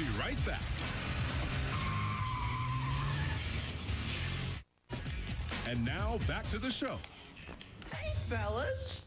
be right back. And now back to the show. Hey, fellas.